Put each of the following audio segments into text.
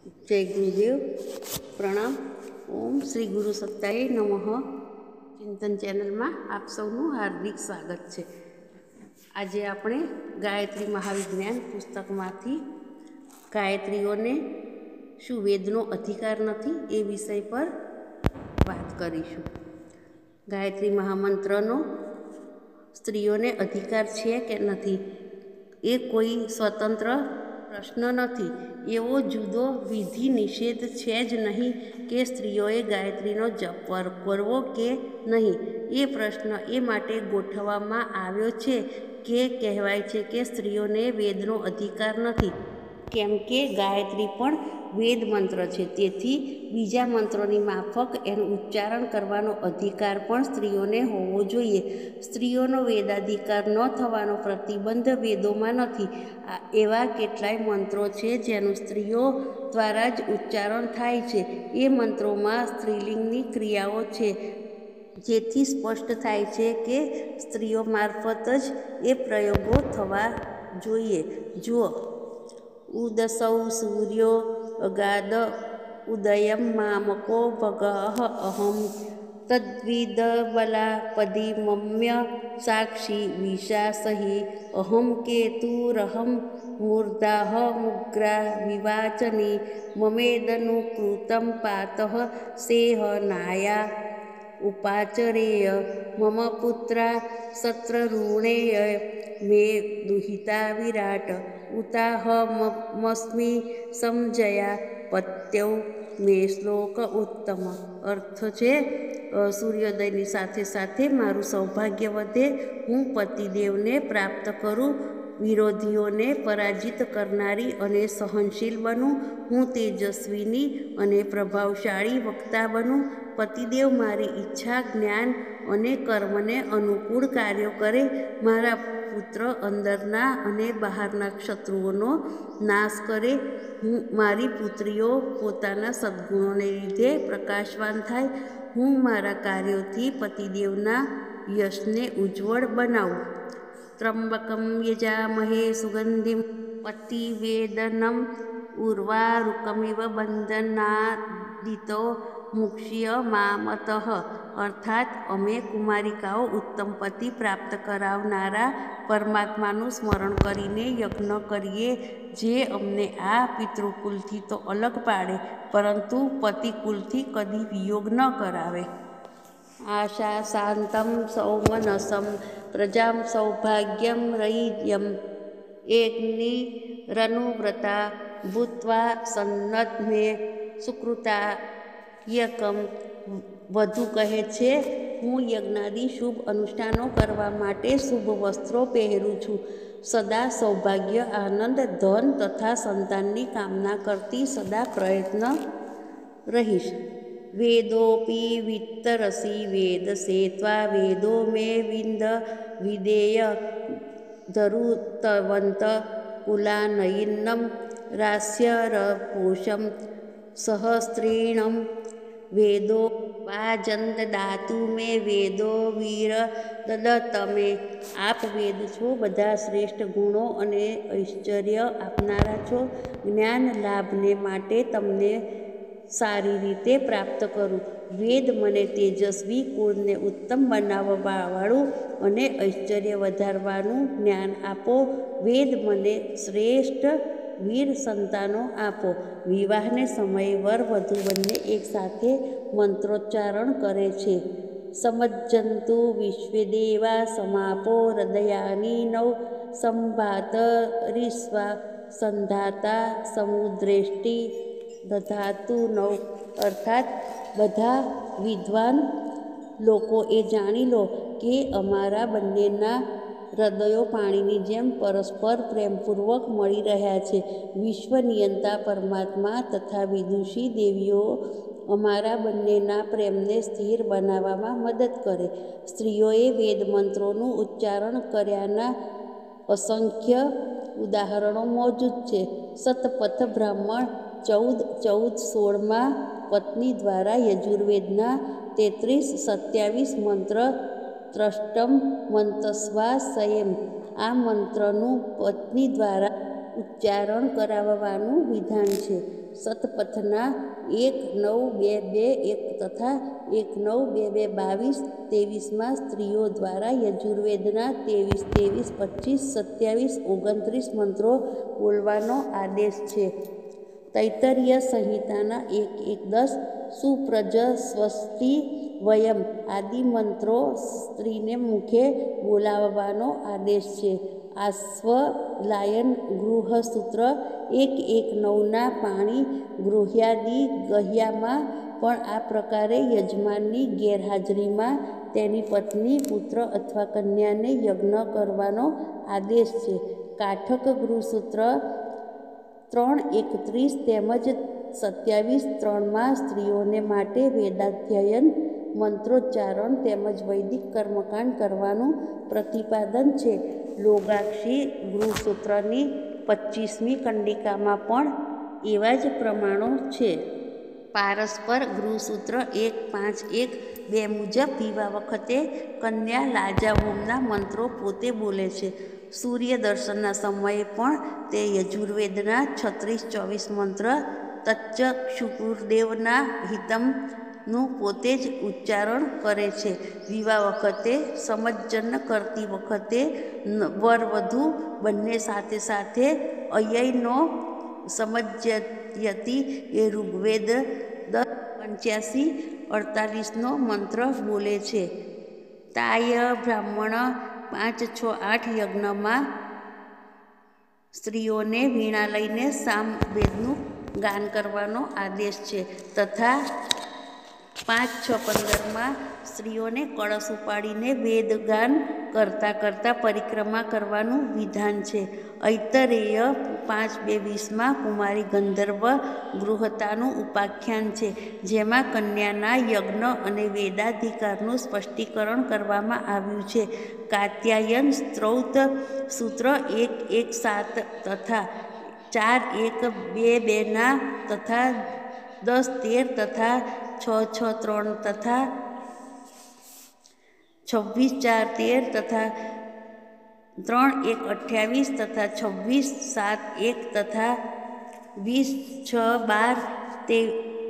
જય ગુરુદેવ પ્રણામ ઓમ શ્રી ગુરુ સત્તાએ નમઃ ચિંતન ચેનલમાં આપ સૌનું હાર્દિક સ્વાગત છે. આજે આપણે ગાયત્રી મહાવિજ્ઞાન પુસ્તકમાંથી ગાયત્રીઓને શું વેદનો અધિકાર નથી એ વિષય પર વાત કરીશું. ગાયત્રી મહામંત્રનો સ્ત્રીઓને અધિકાર છે કે નથી? એ કોઈ સ્વતંત્ર પ્રશ્ન નથી. એવો જુદો વિધિ નિષેધ છે જ નહીં કે સ્ત્રીઓએ ગાયત્રીનો જપ કરવો કે નહીં. એ પ્રશ્ન એ માટે ગોઠવવામાં આવ્યો છે કે કહેવાય છે કે સ્ત્રીઓને વેદનો અધિકાર નથી. કેમ કે ગાયત્રી પણ વેદ મંત્ર છે. તેથી બીજા મંત્રોની માફક એનું ઉચ્ચારણ કરવાનો અધિકાર પણ સ્ત્રીઓને હોવો જોઈએ. સ્ત્રીઓનો વેદાધિકાર ન થવાનો પ્રતિબંધ વેદોમાં નથી. એવા કેટલાય મંત્રો છે જેનું સ્ત્રીઓ દ્વારા જ ઉચ્ચારણ થાય છે. એ મંત્રોમાં સ્ત્રીલિંગની ક્રિયાઓ છે. જેથી સ્પષ્ટ થાય છે કે સ્ત્રીઓ મારફત જ એ પ્રયોગો થવા જોઈએ. જુઓ. ઉદસૌ સૂર્યો अगाद उदयं मामको भगः अहं। तद्विद्बलापदि मम्य साक्षी विशासहि। अहं केतुरहं मूर्धाह्ग्रा विवाचनि। ममेदनुकृतं पातः सेहनाया उपाचरेय मम पुत्रा सत्रऋणेय मे दुहिता विराट। દુહિતા મસ્મી સમજયા પત્યૌ મે શ્લોક ઉત્તમ. અર્થ છે સૂર્યોદયની સાથે સાથે મારું સૌભાગ્ય વધે. હું પતિદેવને પ્રાપ્ત કરું, વિરોધીઓને પરાજિત કરનારી અને સહનશીલ બનું. હું તેજસ્વીની અને પ્રભાવશાળી વક્તા બનું. પતિદેવ મારી ઈચ્છા, જ્ઞાન અને કર્મને અનુકૂળ કાર્યો કરે, મારા પુત્ર અંદરના અને બહારના શત્રુઓનો નાશ કરે, હું મારી પુત્રીઓ પોતાના સદ્ગુણોને લીધે પ્રકાશવાન થાય, હું મારા કાર્યોથી પતિદેવના યશને ઉજ્જવળ બનાવું. ત્રંબકમ યજામહે સુગંધિમ પતિવેદનમ ઉર્વારુકમિવ બંધનાદિતો મુક્ષ્ય મામતઃ અર્થાત અમે કુમારિકાઓ ઉત્તમ પતિ પ્રાપ્ત કરાવનારા પરમાત્માનું સ્મરણ કરીને યજ્ઞ કરીએ, જે અમને આ પિતૃકુલથી તો અલગ પાડે, પરંતુ પતિકુલથી કદી વિયોગ ન કરાવે. આશા શાંતમ સૌમનસમ પ્રજામ સૌભાગ્યમ રૈયમ રનુવ્રતા ભૂત્વા સન્નદ્મે સુકૃતા યકમ વધુ કહે છે, હું યજ્ઞાદિ શુભ અનુષ્ઠાનો કરવા માટે શુભ વસ્ત્રો પહેરું છું. સદા સૌભાગ્ય, આનંદ, ધન તથા સંતાનની કામના કરતી સદા પ્રયત્ન રહીશ. વેદોપી વિત્તરસી વેદ સેત્વા વેદો મે વિંદ વિદેય ધરુતવંત કુલાનયિન્નમ રાસ્યરપોષમ સહસ્ત્રીણમ વેદો વાજંત દાતુ મે વેદો વીર દદતમે આપ વેદ છો બધા શ્રેષ્ઠ ગુણો અને ઐશ્વર્ય આપનારા છો. જ્ઞાન લાભને માટે તમને સારી રીતે પ્રાપ્ત કરું. વેદ મને તેજસ્વી, કુળને ઉત્તમ બનાવવાવાળું અને ઐશ્વર્ય વધારવાનું જ્ઞાન આપો. વેદ મને શ્રેષ્ઠ વીર સંતાનો આપો. વિવાહને સમયે વર વધુ બંને એકસાથે મંત્રોચ્ચારણ કરે છે. સમજ્જંતુ વિશ્વેદેવા સમાપો હૃદયાની નવ. સંભાતરિસ્વા સંધાતા, સમુદ્રેષ્ટિ દધાતુ નવ. અર્થાત બધા વિદ્વાન લોકો એ જાણી લો કે અમારા બંનેના હૃદયો પાણીની જેમ પરસ્પર પ્રેમપૂર્વક મળી રહ્યા છે. વિશ્વ નિયંતા પરમાત્મા તથા વિદુષી દેવીઓ અમારા બંનેના પ્રેમને સ્થિર બનાવવામાં મદદ કરે. સ્ત્રીઓએ વેદ મંત્રોનું ઉચ્ચારણ કર્યાના અસંખ્ય ઉદાહરણો મોજૂદ છે. સતપથ બ્રાહ્મણ ચૌદ ચૌદ, સોળમાં પત્ની દ્વારા યજુર્વેદના તેત્રીસ, સત્યાવીસ મંત્ર ત્રષ્ટમ મંતસ્વા સંયમ આ મંત્રનું પત્ની દ્વારા ઉચ્ચારણ કરાવવાનું વિધાન છે શતપથના એક નવ બે બે એક તથા એક નવ બે બે બાવીસ ત્રેવીસમાં સ્ત્રીઓ દ્વારા યજુર્વેદના ત્રેવીસ ત્રેવીસ પચીસ સત્યાવીસ ઓગણત્રીસ મંત્રો બોલવાનો આદેશ છે તૈતરીય સંહિતાના એક એક દસ સુપ્રજ સ્વસ્તિ વયમ આદિ મંત્રો સ્ત્રીને મુખે બોલાવવાનો આદેશ છે. આશ્વલાયન ગૃહસૂત્ર એક એક નવના પાણી ગૃહ્યાદિ ગહ્યામાં પણ આ પ્રકારે યજમાનની ગેરહાજરીમાં તેની પત્ની, પુત્ર અથવા કન્યાને યજ્ઞ કરવાનો આદેશ છે. કાઠક ગૃહસૂત્ર ત્રણ એકત્રીસ તેમજ સત્યાવીસ ત્રણમાં સ્ત્રીઓને માટે વેદાધ્યયન મંત્રોચ્ચારણ તેમજ વૈદિક કર્મકાંડ કરવાનું પ્રતિપાદન છે. લોગાક્ષી ગૃહસૂત્રની પચીસમી કંડિકામાં પણ એવા જ પ્રમાણો છે. પારસ્પર ગૃહસૂત્ર એક પાંચ એક બે મુજબ પીવા વખતે કન્યા લાજા હોમના મંત્રો પોતે બોલે છે. સૂર્ય દર્શનના સમયે પણ તે યજુર્વેદના છત્રીસ ચોવીસ મંત્ર તચ્ચક્ષુકુરદેવના હિતમનું પોતે જ ઉચ્ચારણ કરે છે. વિવાહ વખતે સમજ્જન કરતી વખતે વર વધુ બંને સાથે સાથે અયયનો સમજ્યતી એ ઋગ્વેદ દસ પંચ્યાસી અડતાલીસનો મંત્ર બોલે છે. તાય બ્રાહ્મણ પાંચ છ આઠ યજ્ઞમાં સ્ત્રીઓને વીણા લઈને સામવેદનું ગાન કરવાનો આદેશ છે તથા પાંચ છ પંદરમાં સ્ત્રીઓને કળશ ઉપાડીને વેદગાન કરતાં કરતાં પરિક્રમા કરવાનું વિધાન છે. ઐતરેય પાંચ બે વીસમાં કુમારી ગંધર્વ ગૃહતાનું ઉપાખ્યાન છે, જેમાં કન્યાના યજ્ઞ અને વેદાધિકારનું સ્પષ્ટીકરણ કરવામાં આવ્યું છે. કાત્યાયન સ્ત્રૌત સૂત્ર એક એક સાત તથા ચાર એક બે બેના તથા દસ તેર તથા છ છ, ત્રણ તથા છવ્વીસ, ચાર, તેર તથા ત્રણ, એક, અઠ્યાવીસ તથા છવ્વીસ, સાત, એક તથા વીસ, છ, બાર, તે,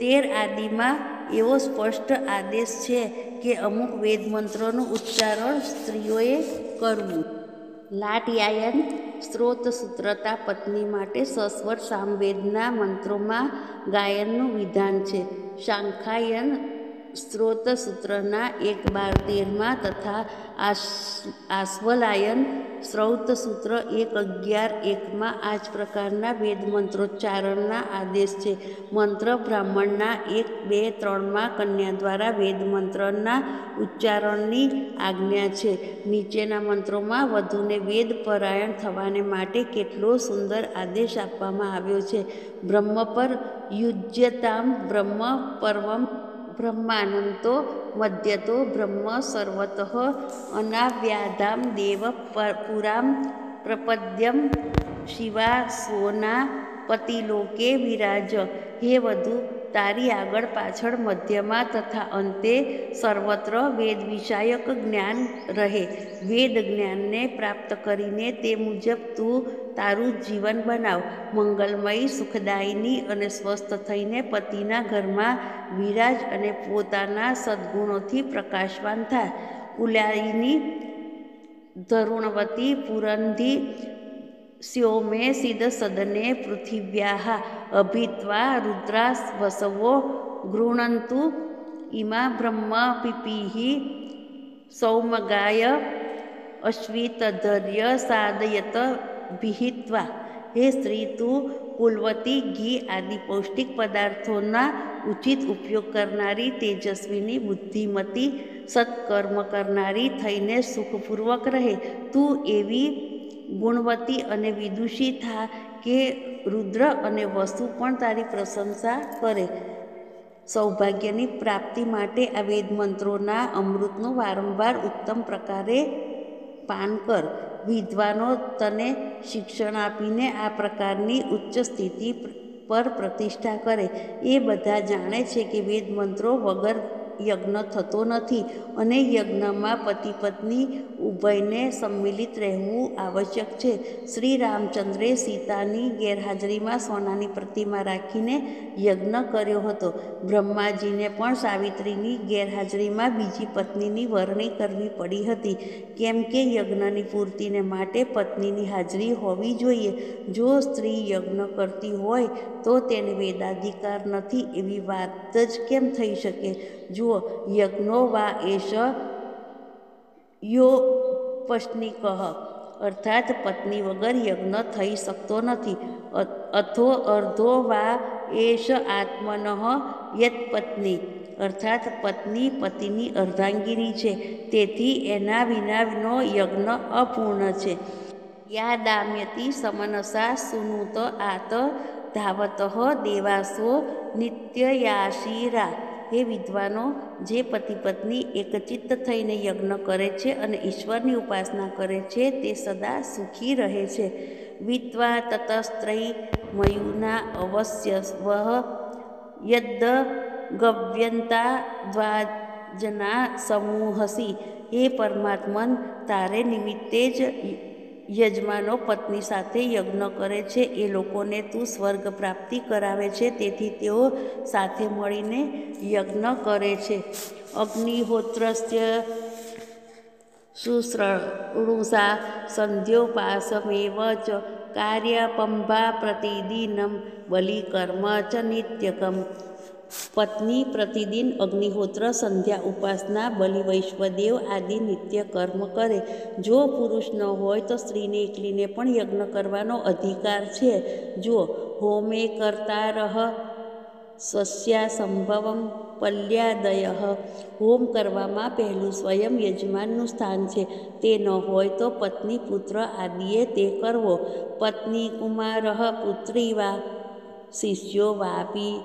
તેર આદિમાં એવો સ્પષ્ટ આદેશ છે કે અમુક વેદ મંત્રોનું ઉચ્ચારણ સ્ત્રીઓએ કરવું. લાટયાયન સ્ત્રોત સૂત્રતા પત્ની માટે સસ્વર સામવેદના મંત્રોમાં ગાયનનું વિધાન છે. Shankayan સ્ત્રોત સૂત્રના એક બાર તેરમાં તથા આશ આશ્વલાયન સૂત્ર એક અગિયાર એકમાં આ જ પ્રકારના વેદ મંત્રોચ્ચારણના આદેશ છે. મંત્ર બ્રાહ્મણના એક, બે, ત્રણમાં કન્યા દ્વારા વેદ મંત્રના ઉચ્ચારણની આજ્ઞા છે. નીચેના મંત્રોમાં વધુને વેદ પરાયણ થવાને માટે કેટલો સુંદર આદેશ આપવામાં આવ્યો છે. બ્રહ્મ પર યુજ્યતામ બ્રહ્મ પર્વમ બ્રહ્માનંતો મધ્યતો બ્રહ્મ સર્વત અનાવ્યાધામ દેવ પુરામ પ્રપદ્યમ શિવા સોના પતિલોકે વિરાજ હે વધુ તારી આગળ પાછળ મધ્યમાં તથા અંતે સર્વત્ર વેદ વિષયક જ્ઞાન રહે. વેદ જ્ઞાનને પ્રાપ્ત કરીને તે મુજબ તું તારું જીવન બનાવ. મંગલમય, સુખદાયીની અને સ્વસ્થ થઈને પતિના ઘરમાં વિરાજ અને પોતાના સદ્ગુણોથી પ્રકાશવાન થા. ઉલાઈની ધરુણવતી પુરંધી સ્યોમે સિદ સદને પૃથિવ્યાः અભિત્વા રુદ્રા વસવો ગૃણન્તુ ઇમા બ્રહ્મ પીપીઃ સૌમગાય અશ્વિતધર્ય સાદયત વિહિત્વા હે સ્ત્રી તું કુલવતી ઘી આદિ પૌષ્ટિક પદાર્થોના ઉચિત ઉપયોગ કરનારી તેજસ્વીની બુદ્ધિમતી સત્કર્મ કરનારી થઈને સુખપૂર્વક રહે તું એવી ગુણવતી અને વિદુષી થા કે રુદ્ર અને વસુ પણ તારી પ્રશંસા કરે. સૌભાગ્યની પ્રાપ્તિ માટે આ વેદ મંત્રોના અમૃતનું વારંવાર ઉત્તમ પ્રકારે પાન કર. વિદ્વાનો તને શિક્ષણ આપીને આ પ્રકારની ઉચ્ચ સ્થિતિ પર પ્રતિષ્ઠા કરે. એ બધા જાણે છે કે વેદ મંત્રો વગર યજ્ઞ થતો નથી અને યજ્ઞમાં પતિ પત્ની ઉભયને સંમિલિત રહેવું આવશ્યક છે. શ્રી રામચંદ્રે સીતાની ગેરહાજરીમાં સોનાની પ્રતિમા રાખીને યજ્ઞ કર્યો હતો. બ્રહ્માજીને પણ સાવિત્રીની ગેરહાજરીમાં બીજી પત્નીની વરણી કરવી પડી હતી. કેમ કે યજ્ઞની પૂર્તિને માટે પત્નીની હાજરી હોવી જોઈએ. જો સ્ત્રી યજ્ઞ કરતી હોય તો તેને વેદાધિકાર નથી એવી વાત જ કેમ થઈ શકે? જુઓ, યજ્ઞો વા એશ યો પશ્નિકઃ અર્થાત, પત્ની વગર યજ્ઞ થઈ શકતો નથી. અથો અર્ધો વા એશ આત્મન યત પત્ની. અર્થાત, પત્ની પતિની અર્ધાંગીની છે. તેથી એના વિનાનો યજ્ઞ અપૂર્ણ છે. યાદામ્યતિ સમનસા સુનુત આત ધાવત દેવાસો નિત્યયાશીરા. હે વિદ્વાનો જે પતિ પત્ની એકચિત્ત થઈને યજ્ઞ કરે છે અને ઈશ્વરની ઉપાસના કરે છે, તે સદા સુખી રહે છે. વિત્વા તતસ્ત્રય મયુના અવશ્ય વહ યદ્દ ગવ્યંતા દ્વાજના સમૂહસી. હે પરમાત્મન, તારે નિમિત્તે જ યજમાનો પત્ની સાથે યજ્ઞ કરે છે. એ લોકોને તું સ્વર્ગ પ્રાપ્તિ કરાવે છે. તેથી તેઓ સાથે મળીને યજ્ઞ કરે છે. અગ્નિહોત્રસ્ય શુશ્રણુષા સંધ્યોપાસમેવ ચ કાર્યપંભા પ્રતિદિનમ બલિકર્મ ચ નિત્યકમ. પત્ની પ્રતિદિન અગ્નિહોત્ર, સંધ્યા ઉપાસના, બલિ વૈશ્વદેવ આદિ નિત્ય કર્મ કરે. જો પુરુષ ન હોય તો સ્ત્રીને એકલીને પણ યજ્ઞ કરવાનો અધિકાર છે. જો હોમે કરતા રહ સ્વસ્યા સંભવમ પલ્યાદય. હોમ કરવામાં પહેલું સ્વયં યજમાનનું સ્થાન છે. તે ન હોય તો પત્ની પુત્ર આદિએ તે કરવો. પત્ની કુમાર પુત્રી વા શિષ્યો વાપી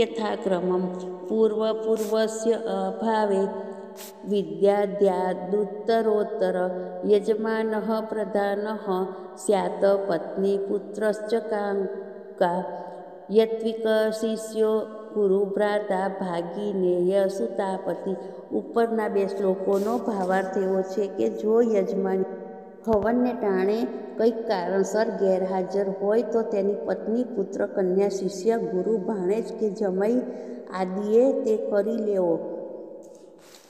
યથાક્રમમ. પૂર્વપૂર્વસ્ય અભાવે વિદ્યાદ્યાદુત્તરોત્તર યજમાન પ્રધાન સ્યાત પત્ની પુત્રશ્ચ કાંકા. યત્વિકશિષ્યો ગુરુ ભ્રાતા ભાગીનેય સુતાપતિ. ઉપરના બે શ્લોકોનો ભાવાર્થ એવો છે કે જો યજમાન હવનને ટાણે કંઈક કારણસર ગેરહાજર હોય તો તેની પત્ની, પુત્ર, કન્યા, શિષ્ય, ગુરુ, ભાણેજ કે જમઈ આદિએ તે કરી લેવો.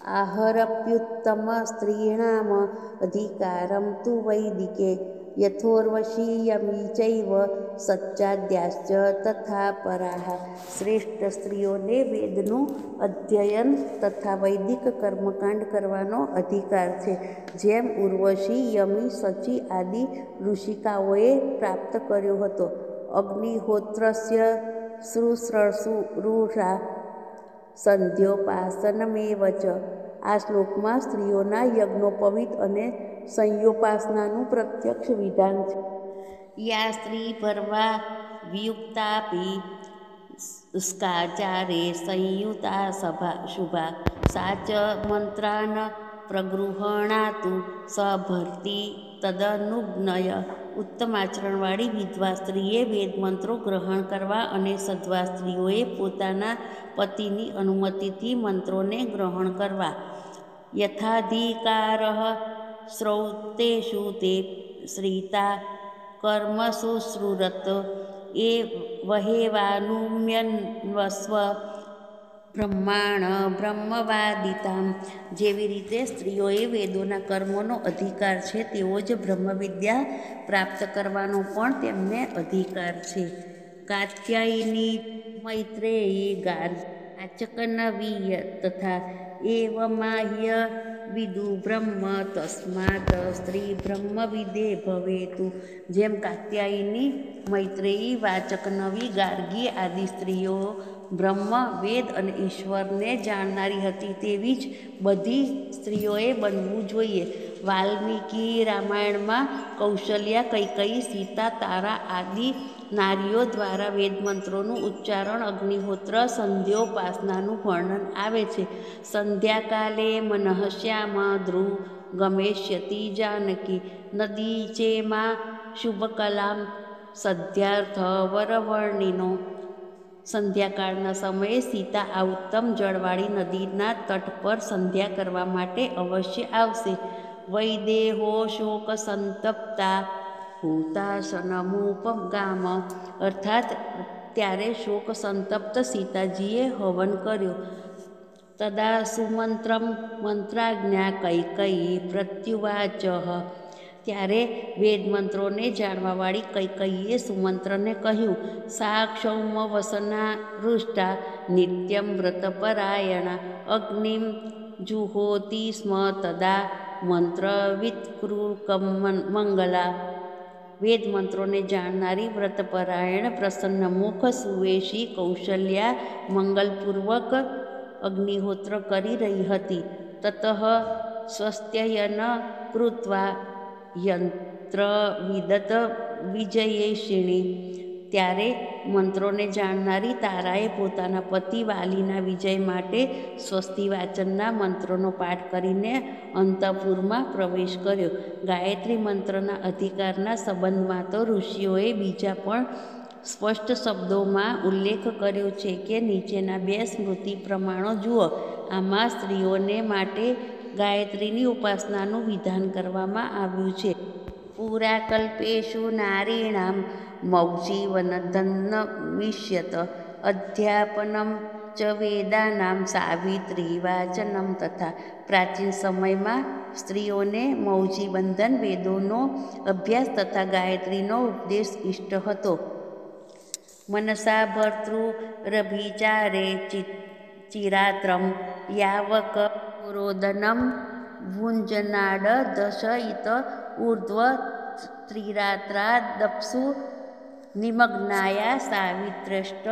આહરપ્યુત્તમ સ્ત્રીણામ અધિકારમ તુ વૈદિકે. યથોર્વશીયમી ચૈવ સચ્ચાદ્યાશ્ચ તથા પરાહ શ્રેષ્ઠ સ્ત્રીઓને વેદનું અધ્યયન તથા વૈદિક કર્મકાંડ કરવાનો અધિકાર છે જેમ ઉર્વશી યમી સચી આદિ ઋષિકાઓએ પ્રાપ્ત કર્યો હતો અગ્નિહોત્રસ્ય શુશ્રૂષા સંધ્યોપાસનમેવ ચ આ શ્લોકમાં સ્ત્રીઓના યજ્ઞોપવિત અને સંયોપાસનાનું પ્રત્યક્ષ વિધાન છે. યા સ્ત્રી ભરવા વિયુક્તાપી સ્કાચારે સંયુતા સભા, શુભા. સાચ મંત્રાન પ્રગૃહણાતુ સભરતી તદનુજ્ઞય. ઉત્તમ આચરણવાળી વિધવા સ્ત્રીએ વેદમંત્રો ગ્રહણ કરવા અને સદ્વા સ્ત્રીઓએ પોતાના પતિની અનુમતિથી મંત્રોને ગ્રહણ કરવા. યથાધિકાર શ્રૌતેષુ તે શ્રીતા કર્મસુ શ્રુરત. એ વહેવાનુમ્યન્વસ્વ બ્રહ્માણ બ્રહ્મવાદિતામ. જેવી રીતે સ્ત્રીઓએ વેદોના કર્મોનો અધિકાર છે તેવો જ બ્રહ્મવિદ્યા પ્રાપ્ત કરવાનો પણ તેમને અધિકાર છે. કાત્યાયની મૈત્રેયી ગાર આચકનવીય તથા એવમાહ્ય વિદુ બ્રહ્મ તસ્માત સ્ત્રી બ્રહ્મવિદે ભવેતુ જેમ કાત્યાયની મૈત્રેયી વાચક નવી ગાર્ગી આદિ સ્ત્રીઓ બ્રહ્મ વેદ અને ઈશ્વરને જાણનારી હતી તેવી જ બધી સ્ત્રીઓએ બનવું જોઈએ। વાલ્મીકી રામાયણમાં કૌશલ્યા કૈકઈ સીતા તારા આદિ નારીઓ દ્વારા વેદમંત્રોનું ઉચ્ચારણ, અગ્નિહોત્ર, સંધ્યોપાસનાનું વર્ણન આવે છે. સંધ્યાકાલે મનઃશ્યામ ધ્રુવ, ગમેશ્યતી જાનકી, નદી ચેમાં શુભકલામ, સદ્યાર્થ વરવર્ણિનો. સંધ્યાકાળના સમયે સીતા આ ઉત્તમ જળવાળી નદીના તટ પર સંધ્યા કરવા માટે અવશ્ય આવશે. વૈદેહો શોક સંતપ્તા ભૂતાસનમુપગામ અર્થાત ત્યારે શોક સંતપ્ત સીતાજીએ હવન કર્યો. તદા સુમંત્રમ મંત્રાજ્ઞા કૈકયી પ્રત્યુવાચ. ત્યારે વેદ મંત્રોને જાણવાવાળી કૈકયીએ સુમંત્રને કહ્યું, સાક્ષૌમ વસના હૃષ્ટા નિત્યમ વ્રતપરાયણા. અગ્નિમ જુહોતી સ્મ તદા મંત્રવિત્કૃકમ મંગલા. વેદ મંત્રોને જાણનારી વ્રતપરાયણ પ્રસન્ન મુખ સુવેશી કૌશલ્યા મંગલપૂર્વક અગ્નિહોત્ર કરી રહી હતી. તતઃ સ્વસ્ત્યયન કૃત્વા યંત્ર વિદત વિજયેશિણી ત્યારે મંત્રોને જાણનારી તારાએ પોતાના પતિ વાલીના વિજય માટે સ્વસ્તિ વાચનના મંત્રોનો પાઠ કરીને અંતપુરમાં પ્રવેશ કર્યો. ગાયત્રી મંત્રના અધિકારના સંબંધમાં તો ઋષિઓએ બીજા પણ સ્પષ્ટ શબ્દોમાં ઉલ્લેખ કર્યો છે કે નીચેના બે સ્મૃતિ પ્રમાણો જુઓ. આમાં સ્ત્રીઓને માટે ગાયત્રીની ઉપાસનાનું વિધાન કરવામાં આવ્યું છે. પુરાકલ્પેશુ નારીણામ મૌજીવનધન્નમિષ્યત અધ્યાપનમ ચ વેદાનામ સાવિત્રી વાચનમ તથા પ્રાચીન સમયમાં સ્ત્રીઓને મૌજી બંધન વેદોનો અભ્યાસ તથા ગાયત્રીનો ઉપદેશ ઇષ્ટ હતો મનસા ભર્તૃરભિચારે ચિરાત્રમ યાવક રોદનમ ભુંજનાડ દશયિત ઉર્ધ્વ ત્રિરાત્રાદપ્સુ નિમગ્નાયા સાવિત્રષ્ટ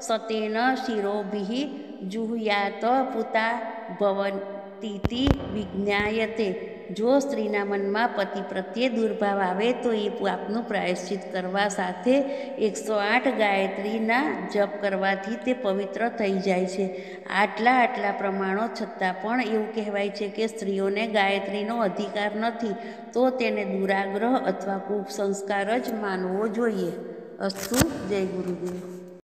સતેન શિરોભિ જુહ્યાત પુતા ભવતીતિ વિજ્ઞાયતે જો સ્ત્રીના મનમાં પતિ પ્રત્યે દુર્ભાવ આવે તો એ પાપનું પ્રાયશ્ચિત કરવા સાથે એકસો આઠ ગાયત્રીના જપ કરવાથી તે પવિત્ર થઈ જાય છે. આટલા આટલા પ્રમાણો છતાં પણ એવું કહેવાય છે કે સ્ત્રીઓને ગાયત્રીનો અધિકાર નથી, તો તેને દુરાગ્રહ અથવા કુસંસ્કાર જ માનવો જોઈએ. અસ્તુ, જય ગુરુદેવ.